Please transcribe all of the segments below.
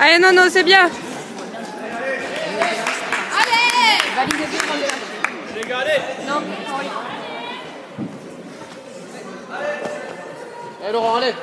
Allez, non, non, c'est bien. Allez Je l'ai gardé Non, oui. Allez, Laurent, allez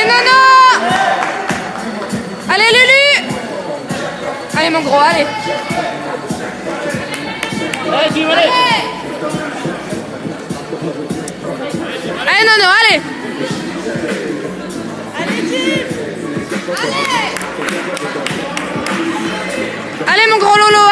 Allez, non Allez, Lulu Allez, mon gros, allez. Allez, Tim, allez Allez, non, non, allez. Allez, mon gros Lolo,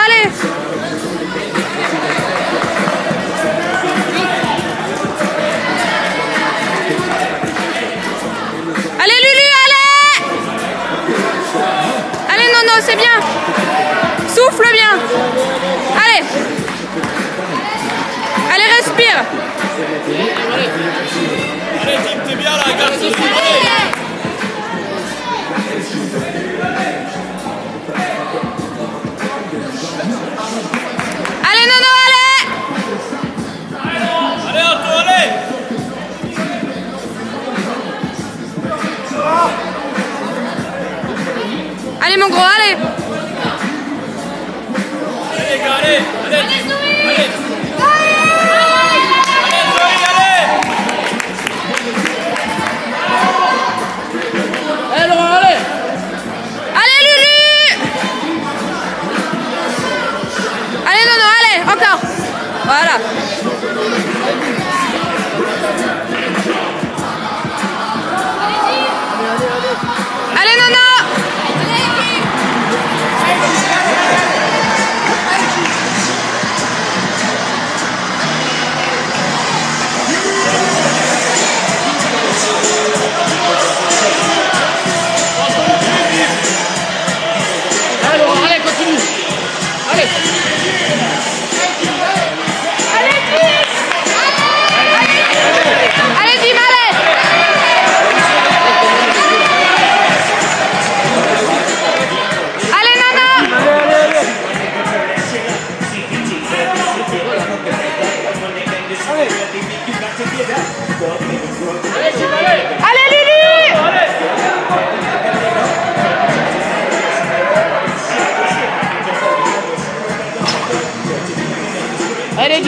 Allez, mon gros, allez. Allez, les gars, allez Allez, Allez Allez, Zoé, allez Allez,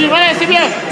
Allez, c'est bien